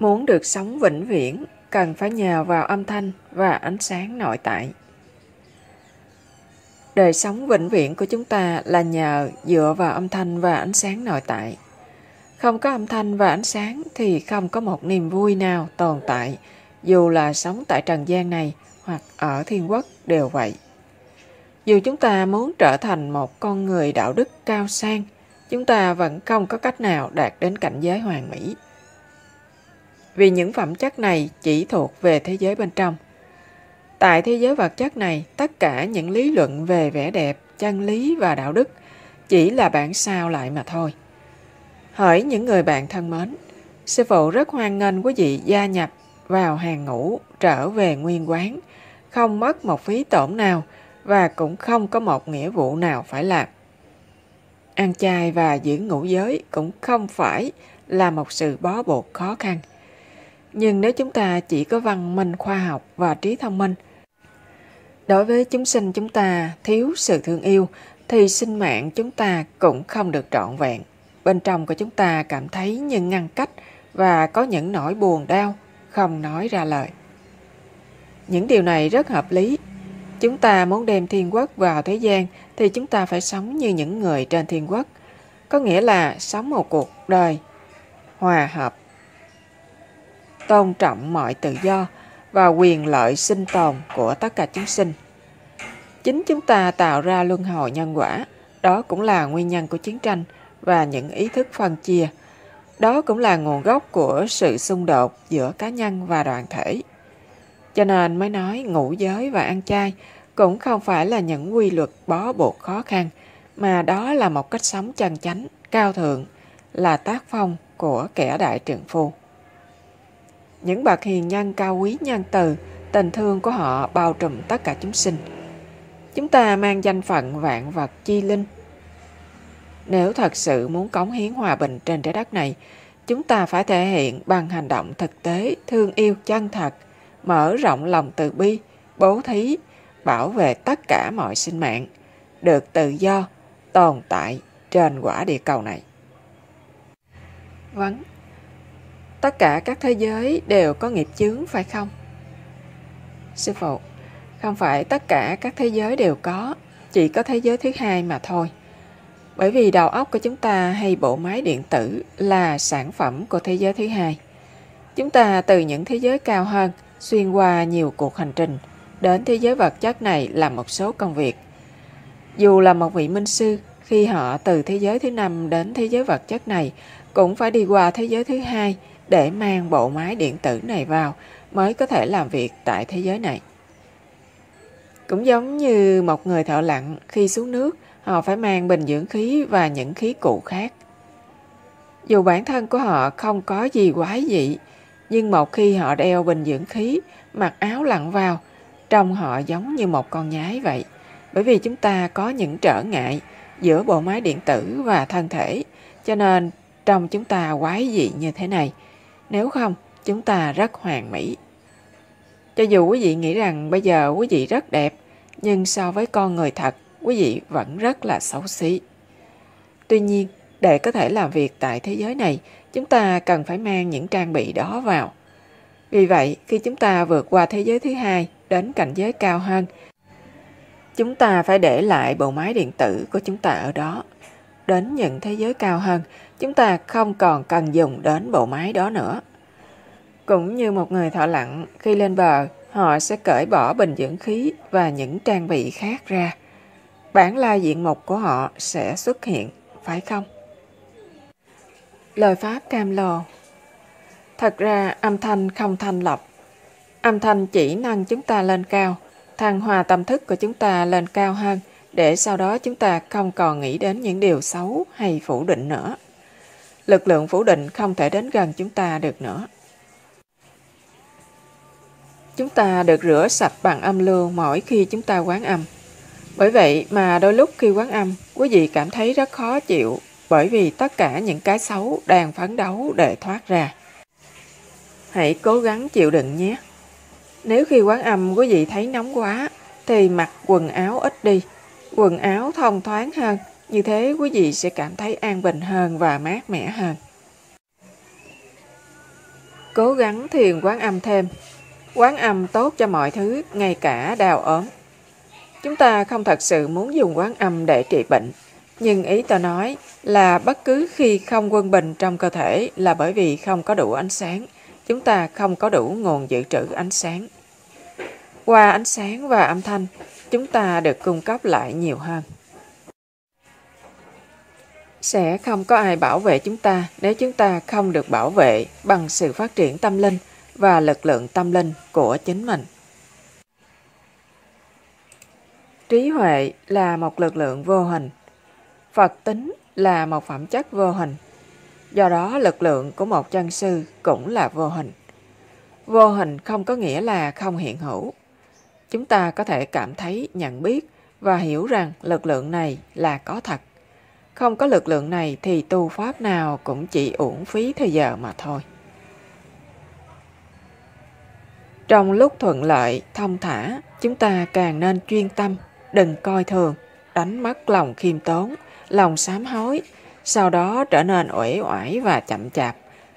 Muốn được sống vĩnh viễn, cần phải nhờ vào âm thanh và ánh sáng nội tại. Đời sống vĩnh viễn của chúng ta là nhờ dựa vào âm thanh và ánh sáng nội tại. Không có âm thanh và ánh sáng thì không có một niềm vui nào tồn tại, dù là sống tại trần gian này hoặc ở thiên quốc đều vậy. Dù chúng ta muốn trở thành một con người đạo đức cao sang, chúng ta vẫn không có cách nào đạt đến cảnh giới hoàn mỹ. Vì những phẩm chất này chỉ thuộc về thế giới bên trong. Tại thế giới vật chất này, tất cả những lý luận về vẻ đẹp, chân lý và đạo đức chỉ là bản sao lại mà thôi. Hỏi những người bạn thân mến, sư phụ rất hoan nghênh quý vị gia nhập vào hàng ngũ trở về nguyên quán, không mất một phí tổn nào và cũng không có một nghĩa vụ nào phải làm. Ăn chay và giữ ngũ giới cũng không phải là một sự bó buộc khó khăn. Nhưng nếu chúng ta chỉ có văn minh khoa học và trí thông minh, đối với chúng sinh chúng ta thiếu sự thương yêu thì sinh mạng chúng ta cũng không được trọn vẹn. Bên trong của chúng ta cảm thấy những ngăn cách và có những nỗi buồn đau không nói ra lời. Những điều này rất hợp lý. Chúng ta muốn đem thiên quốc vào thế gian thì chúng ta phải sống như những người trên thiên quốc. Có nghĩa là sống một cuộc đời hòa hợp, tôn trọng mọi tự do và quyền lợi sinh tồn của tất cả chúng sinh. Chính chúng ta tạo ra luân hồi nhân quả, đó cũng là nguyên nhân của chiến tranh và những ý thức phân chia. Đó cũng là nguồn gốc của sự xung đột giữa cá nhân và đoàn thể. Cho nên mới nói ngũ giới và ăn chay cũng không phải là những quy luật bó buộc khó khăn, mà đó là một cách sống chân chánh, cao thượng, là tác phong của kẻ đại trượng phu. Những bậc hiền nhân cao quý nhân từ, tình thương của họ bao trùm tất cả chúng sinh. Chúng ta mang danh phận vạn vật chi linh. Nếu thật sự muốn cống hiến hòa bình trên trái đất này, chúng ta phải thể hiện bằng hành động thực tế, thương yêu chân thật, mở rộng lòng từ bi, bố thí, bảo vệ tất cả mọi sinh mạng, được tự do, tồn tại trên quả địa cầu này. Vấn Tất cả các thế giới đều có nghiệp chướng phải không? Sư phụ, không phải tất cả các thế giới đều có, chỉ có thế giới thứ hai mà thôi. Bởi vì đầu óc của chúng ta hay bộ máy điện tử là sản phẩm của thế giới thứ hai. Chúng ta từ những thế giới cao hơn, xuyên qua nhiều cuộc hành trình, đến thế giới vật chất này làm một số công việc. Dù là một vị minh sư, khi họ từ thế giới thứ năm đến thế giới vật chất này, cũng phải đi qua thế giới thứ hai để mang bộ máy điện tử này vào mới có thể làm việc tại thế giới này. Cũng giống như một người thợ lặn khi xuống nước, họ phải mang bình dưỡng khí và những khí cụ khác. Dù bản thân của họ không có gì quái dị, nhưng một khi họ đeo bình dưỡng khí, mặc áo lặn vào, trông họ giống như một con nhái vậy. Bởi vì chúng ta có những trở ngại giữa bộ máy điện tử và thân thể, cho nên trong chúng ta quái dị như thế này. Nếu không, chúng ta rất hoàn mỹ. Cho dù quý vị nghĩ rằng bây giờ quý vị rất đẹp, nhưng so với con người thật, quý vị vẫn rất là xấu xí. Tuy nhiên, để có thể làm việc tại thế giới này, chúng ta cần phải mang những trang bị đó vào. Vì vậy, khi chúng ta vượt qua thế giới thứ hai đến cảnh giới cao hơn, chúng ta phải để lại bộ máy điện tử của chúng ta ở đó. Đến những thế giới cao hơn, chúng ta không còn cần dùng đến bộ máy đó nữa. Cũng như một người thợ lặn, khi lên bờ, họ sẽ cởi bỏ bình dưỡng khí và những trang bị khác ra. Bản la diện mục của họ sẽ xuất hiện, phải không? Lời Pháp cam lồ Thật ra âm thanh không thanh lọc. Âm thanh chỉ nâng chúng ta lên cao, thăng hòa tâm thức của chúng ta lên cao hơn, để sau đó chúng ta không còn nghĩ đến những điều xấu hay phủ định nữa. Lực lượng phủ định không thể đến gần chúng ta được nữa. Chúng ta được rửa sạch bằng âm lưu mỗi khi chúng ta quán âm. Bởi vậy mà đôi lúc khi quán âm, quý vị cảm thấy rất khó chịu bởi vì tất cả những cái xấu đang phấn đấu để thoát ra. Hãy cố gắng chịu đựng nhé. Nếu khi quán âm quý vị thấy nóng quá, thì mặc quần áo ít đi. Quần áo thông thoáng hơn, như thế quý vị sẽ cảm thấy an bình hơn và mát mẻ hơn. Cố gắng thiền quán âm thêm. Quán âm tốt cho mọi thứ, ngay cả đau ốm. Chúng ta không thật sự muốn dùng quán âm để trị bệnh, nhưng ý ta nói là bất cứ khi không quân bình trong cơ thể là bởi vì không có đủ ánh sáng, chúng ta không có đủ nguồn dự trữ ánh sáng. Qua ánh sáng và âm thanh, chúng ta được cung cấp lại nhiều hơn. Sẽ không có ai bảo vệ chúng ta nếu chúng ta không được bảo vệ bằng sự phát triển tâm linh và lực lượng tâm linh của chính mình. Trí huệ là một lực lượng vô hình. Phật tính là một phẩm chất vô hình. Do đó lực lượng của một chân sư cũng là vô hình. Vô hình không có nghĩa là không hiện hữu. Chúng ta có thể cảm thấy, nhận biết và hiểu rằng lực lượng này là có thật. Không có lực lượng này thì tu pháp nào cũng chỉ uổng phí thời giờ mà thôi. Trong lúc thuận lợi, thông thả, chúng ta càng nên chuyên tâm, đừng coi thường, đánh mất lòng khiêm tốn, lòng sám hối, sau đó trở nên uể oải và chậm chạp,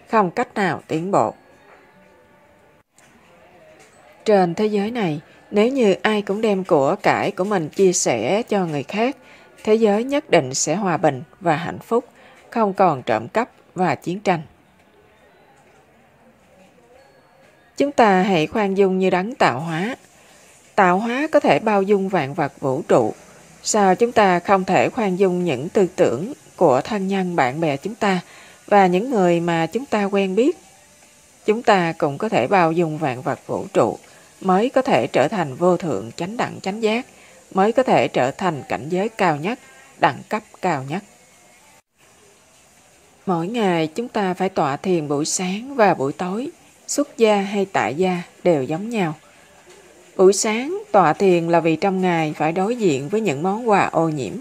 không cách nào tiến bộ. Trên thế giới này, nếu như ai cũng đem của cải của mình chia sẻ cho người khác, thế giới nhất định sẽ hòa bình và hạnh phúc, không còn trộm cắp và chiến tranh. Chúng ta hãy khoan dung như đấng tạo hóa. Tạo hóa có thể bao dung vạn vật vũ trụ. Sao chúng ta không thể khoan dung những tư tưởng của thân nhân bạn bè chúng ta và những người mà chúng ta quen biết? Chúng ta cũng có thể bao dung vạn vật vũ trụ mới có thể trở thành vô thượng chánh đẳng chánh giác, mới có thể trở thành cảnh giới cao nhất, đẳng cấp cao nhất. Mỗi ngày chúng ta phải tọa thiền buổi sáng và buổi tối xuất gia hay tại gia đều giống nhau. Buổi sáng, tọa thiền là vì trong ngày phải đối diện với những món quà ô nhiễm.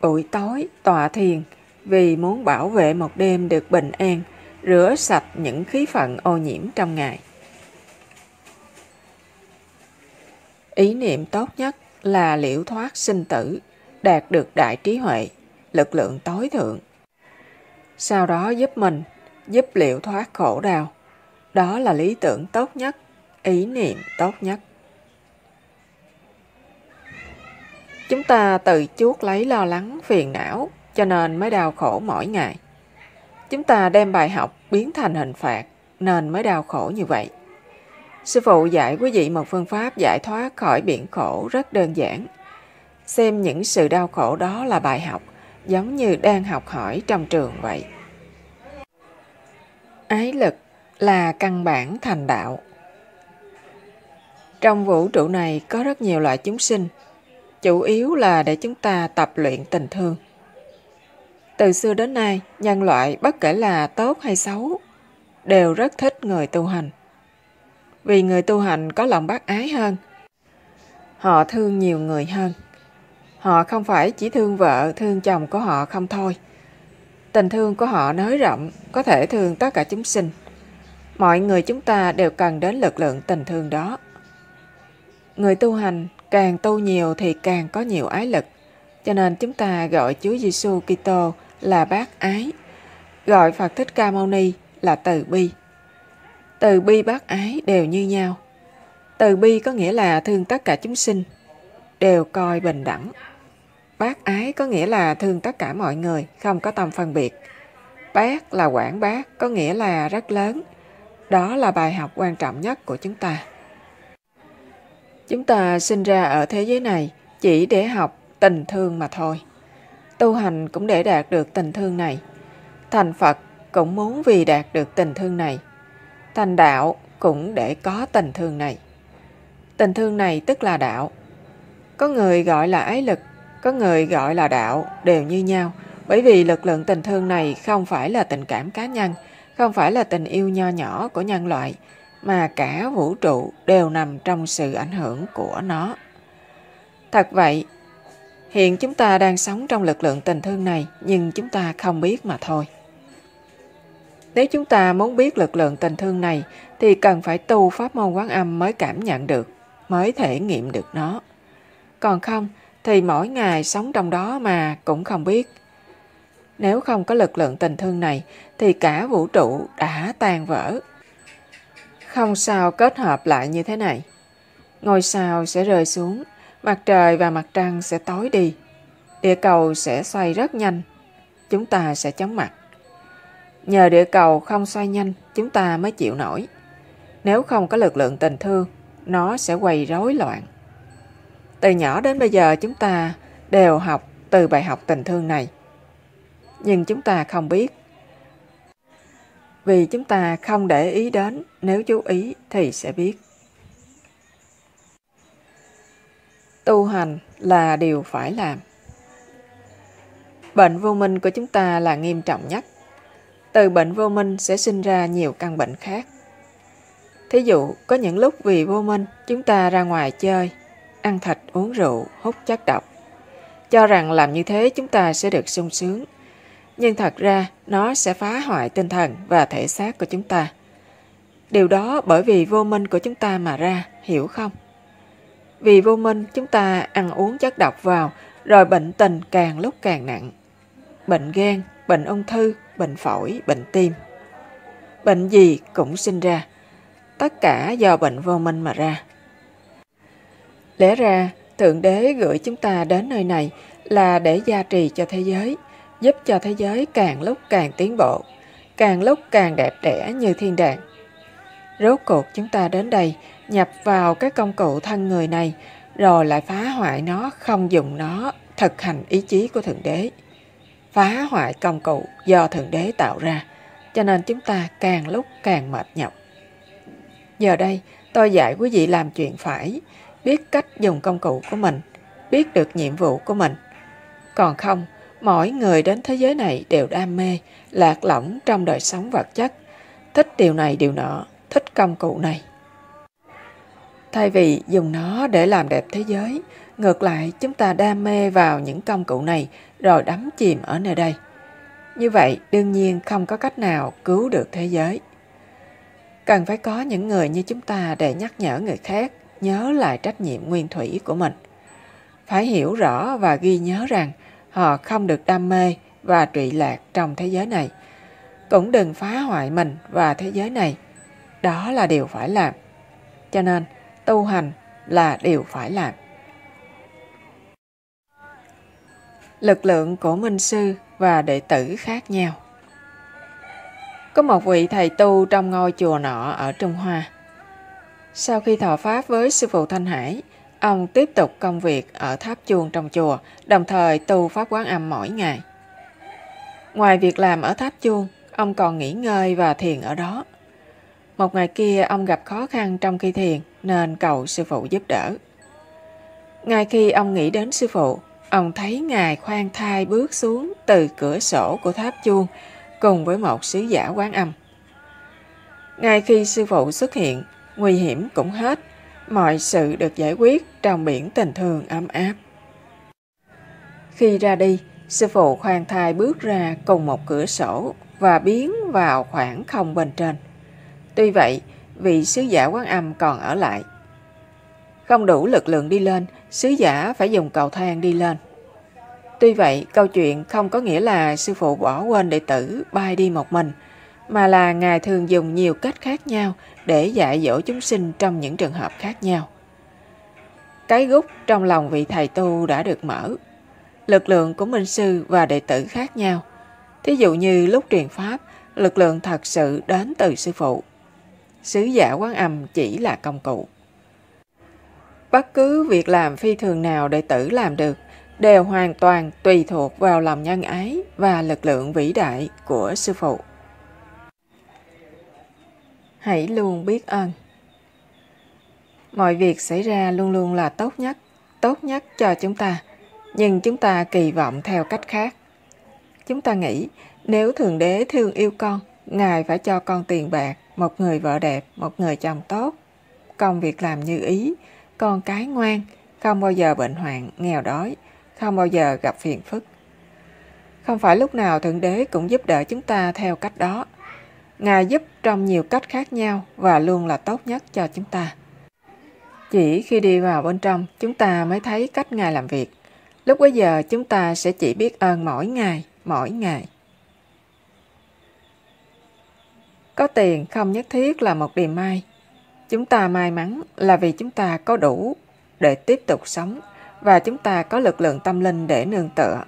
Buổi tối, tọa thiền vì muốn bảo vệ một đêm được bình an, rửa sạch những khí phận ô nhiễm trong ngày. Ý niệm tốt nhất là liễu thoát sinh tử, đạt được đại trí huệ, lực lượng tối thượng. Sau đó giúp mình, giúp liễu thoát khổ đau. Đó là lý tưởng tốt nhất, ý niệm tốt nhất. Chúng ta tự chuốc lấy lo lắng, phiền não, cho nên mới đau khổ mỗi ngày. Chúng ta đem bài học biến thành hình phạt, nên mới đau khổ như vậy. Sư phụ dạy quý vị một phương pháp giải thoát khỏi biển khổ rất đơn giản. Xem những sự đau khổ đó là bài học, giống như đang học hỏi trong trường vậy. Ái lực là căn bản thành đạo. Trong vũ trụ này có rất nhiều loại chúng sinh, chủ yếu là để chúng ta tập luyện tình thương. Từ xưa đến nay, nhân loại bất kể là tốt hay xấu, đều rất thích người tu hành. Vì người tu hành có lòng bác ái hơn. Họ thương nhiều người hơn. Họ không phải chỉ thương vợ, thương chồng của họ không thôi. Tình thương của họ nới rộng, có thể thương tất cả chúng sinh. Mọi người chúng ta đều cần đến lực lượng tình thương đó. Người tu hành càng tu nhiều thì càng có nhiều ái lực. Cho nên chúng ta gọi Chúa Giêsu Kitô là bác ái, gọi Phật Thích Ca Mâu Ni là từ bi. Từ bi bác ái đều như nhau. Từ bi có nghĩa là thương tất cả chúng sinh, đều coi bình đẳng. Bác ái có nghĩa là thương tất cả mọi người, không có tâm phân biệt. Bác là quảng bác, có nghĩa là rất lớn, đó là bài học quan trọng nhất của chúng ta. Chúng ta sinh ra ở thế giới này chỉ để học tình thương mà thôi. Tu hành cũng để đạt được tình thương này. Thành Phật cũng muốn vì đạt được tình thương này. Thành đạo cũng để có tình thương này. Tình thương này tức là đạo. Có người gọi là ái lực, có người gọi là đạo, đều như nhau. Bởi vì lực lượng tình thương này không phải là tình cảm cá nhân, không phải là tình yêu nho nhỏ của nhân loại, mà cả vũ trụ đều nằm trong sự ảnh hưởng của nó. Thật vậy, hiện chúng ta đang sống trong lực lượng tình thương này, nhưng chúng ta không biết mà thôi. Nếu chúng ta muốn biết lực lượng tình thương này, thì cần phải tu pháp môn quán âm mới cảm nhận được, mới thể nghiệm được nó. Còn không, thì mỗi ngày sống trong đó mà cũng không biết. Nếu không có lực lượng tình thương này thì cả vũ trụ đã tan vỡ. Không sao kết hợp lại như thế này. Ngôi sao sẽ rơi xuống, mặt trời và mặt trăng sẽ tối đi. Địa cầu sẽ xoay rất nhanh, chúng ta sẽ chóng mặt. Nhờ địa cầu không xoay nhanh, chúng ta mới chịu nổi. Nếu không có lực lượng tình thương, nó sẽ quay rối loạn. Từ nhỏ đến bây giờ chúng ta đều học từ bài học tình thương này. Nhưng chúng ta không biết. Vì chúng ta không để ý đến, nếu chú ý thì sẽ biết. Tu hành là điều phải làm. Bệnh vô minh của chúng ta là nghiêm trọng nhất. Từ bệnh vô minh sẽ sinh ra nhiều căn bệnh khác. Thí dụ, có những lúc vì vô minh, chúng ta ra ngoài chơi, ăn thịt, uống rượu, hút chất độc. Cho rằng làm như thế chúng ta sẽ được sung sướng. Nhưng thật ra, nó sẽ phá hoại tinh thần và thể xác của chúng ta. Điều đó bởi vì vô minh của chúng ta mà ra, hiểu không? Vì vô minh, chúng ta ăn uống chất độc vào, rồi bệnh tình càng lúc càng nặng. Bệnh gan, bệnh ung thư, bệnh phổi, bệnh tim. Bệnh gì cũng sinh ra. Tất cả do bệnh vô minh mà ra. Lẽ ra, Thượng Đế gửi chúng ta đến nơi này là để gia trì cho thế giới, giúp cho thế giới càng lúc càng tiến bộ, càng lúc càng đẹp đẽ như thiên đàng. Rốt cuộc chúng ta đến đây nhập vào cái công cụ thân người này rồi lại phá hoại nó, không dùng nó thực hành ý chí của Thượng Đế. Phá hoại công cụ do Thượng Đế tạo ra, cho nên chúng ta càng lúc càng mệt nhọc. Giờ đây, tôi dạy quý vị làm chuyện phải, biết cách dùng công cụ của mình, biết được nhiệm vụ của mình. Còn không, mỗi người đến thế giới này đều đam mê, lạc lõng trong đời sống vật chất, thích điều này điều nọ, thích công cụ này. Thay vì dùng nó để làm đẹp thế giới, ngược lại chúng ta đam mê vào những công cụ này rồi đắm chìm ở nơi đây. Như vậy đương nhiên không có cách nào cứu được thế giới. Cần phải có những người như chúng ta để nhắc nhở người khác nhớ lại trách nhiệm nguyên thủy của mình. Phải hiểu rõ và ghi nhớ rằng họ không được đam mê và trụy lạc trong thế giới này. Cũng đừng phá hoại mình và thế giới này. Đó là điều phải làm. Cho nên, tu hành là điều phải làm. Lực lượng của minh sư và đệ tử khác nhau Có một vị thầy tu trong ngôi chùa nọ ở Trung Hoa. Sau khi thọ pháp với sư phụ Thanh Hải, ông tiếp tục công việc ở tháp chuông trong chùa, đồng thời tu pháp quán âm mỗi ngày. Ngoài việc làm ở tháp chuông, ông còn nghỉ ngơi và thiền ở đó. Một ngày kia ông gặp khó khăn trong khi thiền nên cầu sư phụ giúp đỡ. Ngay khi ông nghĩ đến sư phụ, ông thấy ngài khoan thai bước xuống từ cửa sổ của tháp chuông cùng với một sứ giả quán âm. Ngay khi sư phụ xuất hiện, nguy hiểm cũng hết, mọi sự được giải quyết trong biển tình thương ấm áp. Khi ra đi, sư phụ khoan thai bước ra cùng một cửa sổ và biến vào khoảng không bên trên. Tuy vậy, vị sứ giả quán âm còn ở lại. Không đủ lực lượng đi lên, sứ giả phải dùng cầu thang đi lên. Tuy vậy, câu chuyện không có nghĩa là sư phụ bỏ quên đệ tử bay đi một mình, mà là Ngài thường dùng nhiều cách khác nhau để dạy dỗ chúng sinh trong những trường hợp khác nhau. Cái gút trong lòng vị thầy tu đã được mở. Lực lượng của minh sư và đệ tử khác nhau. Thí dụ như lúc truyền pháp, lực lượng thật sự đến từ sư phụ sứ giả quán âm chỉ là công cụ. Bất cứ việc làm phi thường nào đệ tử làm được đều hoàn toàn tùy thuộc vào lòng nhân ái và lực lượng vĩ đại của sư phụ. Hãy luôn biết ơn. Mọi việc xảy ra luôn luôn là tốt nhất, tốt nhất cho chúng ta, nhưng chúng ta kỳ vọng theo cách khác. Chúng ta nghĩ nếu Thượng Đế thương yêu con, Ngài phải cho con tiền bạc, một người vợ đẹp, một người chồng tốt, công việc làm như ý, con cái ngoan, không bao giờ bệnh hoạn, nghèo đói, không bao giờ gặp phiền phức. Không phải lúc nào Thượng Đế cũng giúp đỡ chúng ta theo cách đó. Ngài giúp trong nhiều cách khác nhau và luôn là tốt nhất cho chúng ta. Chỉ khi đi vào bên trong, chúng ta mới thấy cách Ngài làm việc. Lúc bấy giờ chúng ta sẽ chỉ biết ơn mỗi ngày, mỗi ngày. Có tiền không nhất thiết là một điều may. Chúng ta may mắn là vì chúng ta có đủ để tiếp tục sống và chúng ta có lực lượng tâm linh để nương tựa.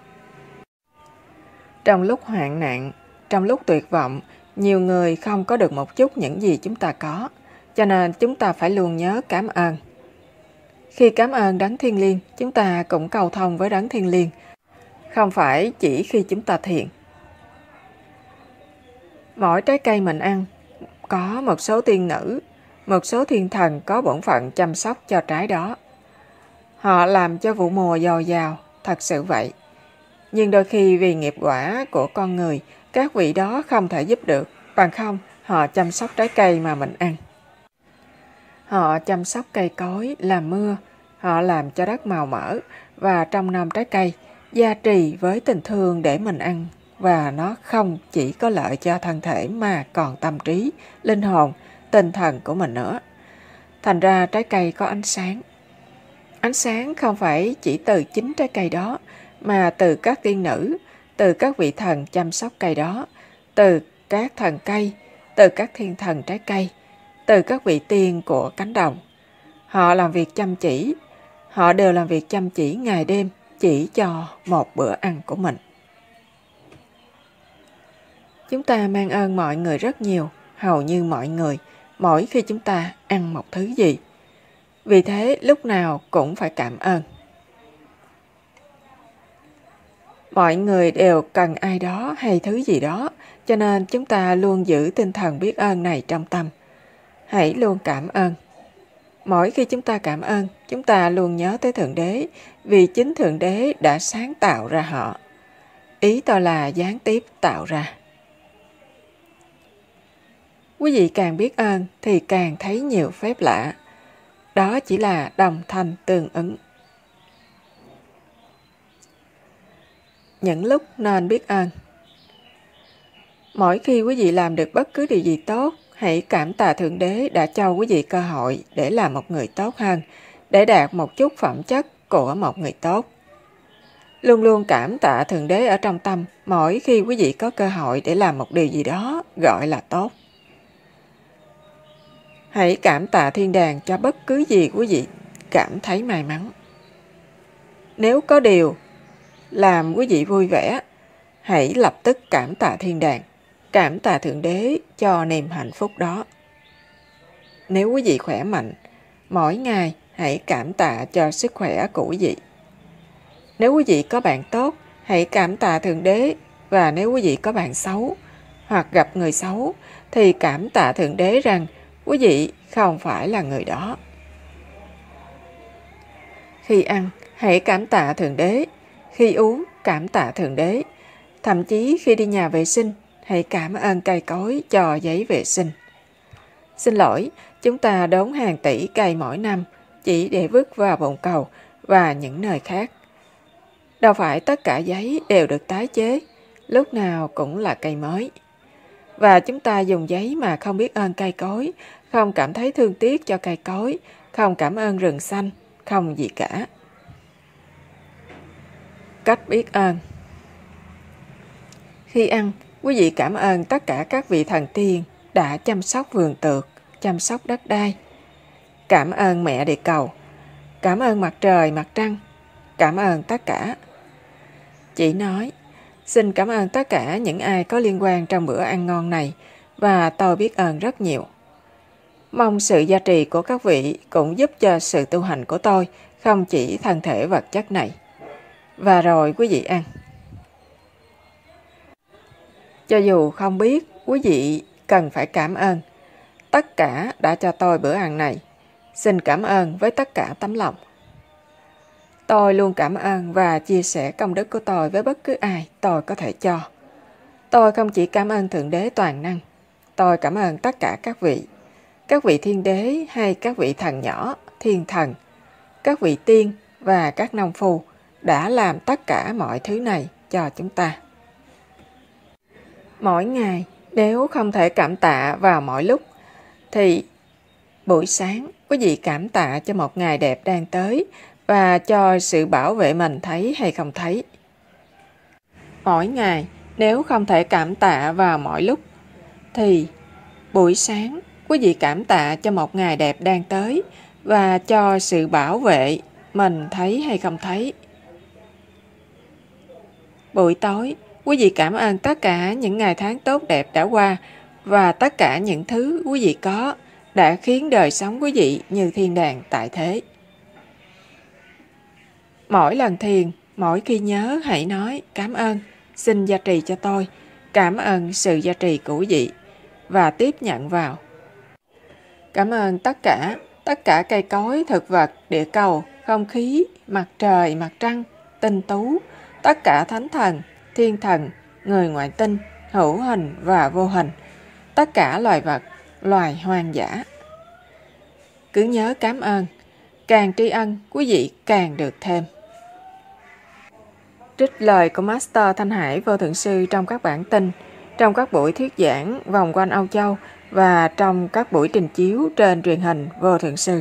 Trong lúc hoạn nạn, trong lúc tuyệt vọng, nhiều người không có được một chút những gì chúng ta có, cho nên chúng ta phải luôn nhớ cảm ơn. Khi cảm ơn đấng thiên liêng, chúng ta cũng cầu thông với đấng thiên liêng, không phải chỉ khi chúng ta thiện. Mỗi trái cây mình ăn có một số tiên nữ, một số thiên thần có bổn phận chăm sóc cho trái đó. Họ làm cho vụ mùa dồi dào, thật sự vậy. Nhưng đôi khi vì nghiệp quả của con người, các vị đó không thể giúp được, bằng không họ chăm sóc trái cây mà mình ăn. Họ chăm sóc cây cối, làm mưa, họ làm cho đất màu mỡ và trong năm trái cây, gia trì với tình thương để mình ăn và nó không chỉ có lợi cho thân thể mà còn tâm trí, linh hồn, tinh thần của mình nữa. Thành ra trái cây có ánh sáng. Ánh sáng không phải chỉ từ chính trái cây đó, mà từ các tiên nữ, từ các vị thần chăm sóc cây đó, từ các thần cây, từ các thiên thần trái cây, từ các vị tiên của cánh đồng. Họ làm việc chăm chỉ, họ đều làm việc chăm chỉ ngày đêm chỉ cho một bữa ăn của mình. Chúng ta mang ơn mọi người rất nhiều, hầu như mọi người, mỗi khi chúng ta ăn một thứ gì. Vì thế lúc nào cũng phải cảm ơn. Mọi người đều cần ai đó hay thứ gì đó, cho nên chúng ta luôn giữ tinh thần biết ơn này trong tâm. Hãy luôn cảm ơn. Mỗi khi chúng ta cảm ơn, chúng ta luôn nhớ tới Thượng Đế, vì chính Thượng Đế đã sáng tạo ra họ. Ý tôi là gián tiếp tạo ra. Quý vị càng biết ơn thì càng thấy nhiều phép lạ. Đó chỉ là đồng thanh tương ứng. Những lúc nên biết ơn Mỗi khi quý vị làm được bất cứ điều gì tốt, hãy cảm tạ Thượng Đế đã cho quý vị cơ hội để làm một người tốt hơn, để đạt một chút phẩm chất của một người tốt. Luôn luôn cảm tạ Thượng Đế ở trong tâm mỗi khi quý vị có cơ hội để làm một điều gì đó gọi là tốt. Hãy cảm tạ thiên đàng cho bất cứ gì quý vị cảm thấy may mắn. Nếu có điều làm quý vị vui vẻ, hãy lập tức cảm tạ thiên đàng, cảm tạ Thượng Đế cho niềm hạnh phúc đó. Nếu quý vị khỏe mạnh, mỗi ngày hãy cảm tạ cho sức khỏe của quý vị. Nếu quý vị có bạn tốt, hãy cảm tạ Thượng Đế và nếu quý vị có bạn xấu hoặc gặp người xấu thì cảm tạ Thượng Đế rằng quý vị không phải là người đó. Khi ăn, hãy cảm tạ Thượng Đế. Khi uống, cảm tạ Thượng Đế. Thậm chí khi đi nhà vệ sinh, hãy cảm ơn cây cối cho giấy vệ sinh. Xin lỗi, chúng ta đốn hàng tỷ cây mỗi năm chỉ để vứt vào bồn cầu và những nơi khác. Đâu phải tất cả giấy đều được tái chế, lúc nào cũng là cây mới. Và chúng ta dùng giấy mà không biết ơn cây cối, không cảm thấy thương tiếc cho cây cối, không cảm ơn rừng xanh, không gì cả. Cách biết ơn Khi ăn, quý vị cảm ơn tất cả các vị thần tiên đã chăm sóc vườn tược, chăm sóc đất đai. Cảm ơn mẹ địa cầu, cảm ơn mặt trời, mặt trăng, cảm ơn tất cả. chỉ nói, xin cảm ơn tất cả những ai có liên quan trong bữa ăn ngon này và tôi biết ơn rất nhiều. Mong sự gia trì của các vị cũng giúp cho sự tu hành của tôi không chỉ thân thể vật chất này. Và rồi quý vị ăn. Cho dù không biết, quý vị cần phải cảm ơn. Tất cả đã cho tôi bữa ăn này. Xin cảm ơn với tất cả tấm lòng. Tôi luôn cảm ơn và chia sẻ công đức của tôi với bất cứ ai tôi có thể cho. Tôi không chỉ cảm ơn Thượng Đế toàn năng, tôi cảm ơn tất cả các vị các vị thiên đế hay các vị thần nhỏ, thiên thần, các vị tiên và các nông phu đã làm tất cả mọi thứ này cho chúng ta. Mỗi ngày, nếu không thể cảm tạ vào mỗi lúc, thì buổi sáng quý vị cảm tạ cho một ngày đẹp đang tới và cho sự bảo vệ mình thấy hay không thấy. Mỗi ngày, Nếu không thể cảm tạ vào mọi lúc, thì buổi sáng quý vị cảm tạ cho một ngày đẹp đang tới và cho sự bảo vệ mình thấy hay không thấy. Buổi tối, quý vị cảm ơn tất cả những ngày tháng tốt đẹp đã qua và tất cả những thứ quý vị có đã khiến đời sống quý vị như thiên đàng tại thế. Mỗi lần thiền, mỗi khi nhớ hãy nói cảm ơn, xin gia trì cho tôi, cảm ơn sự gia trì của vị và tiếp nhận vào. Cảm ơn tất cả, tất cả cây cối, thực vật, địa cầu, không khí, mặt trời, mặt trăng, tinh tú, tất cả thánh thần, thiên thần, người ngoại tinh, hữu hình và vô hình, tất cả loài vật, loài hoang dã. Cứ nhớ cảm ơn, càng tri ân, quý vị càng được thêm. Trích lời của Master Thanh Hải Vô Thượng Sư trong các bản tin, trong các buổi thuyết giảng vòng quanh Âu Châu và trong các buổi trình chiếu trên truyền hình Vô Thượng Sư.